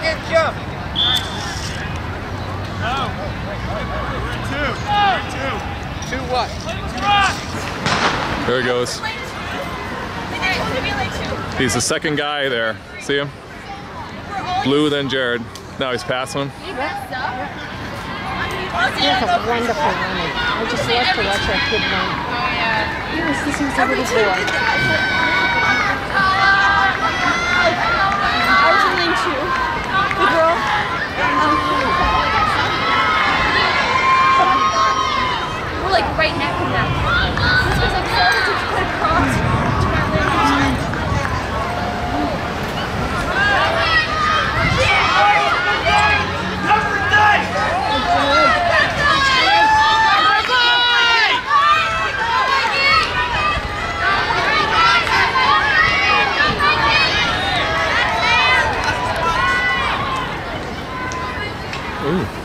Fucking jump! No. Two. Two. Two what? There he goes. He's the second guy there. See him? Blue, then Jared. Now he's passing him. A wonderful woman. I just love to watch kid run. Oh, he was. Ooh.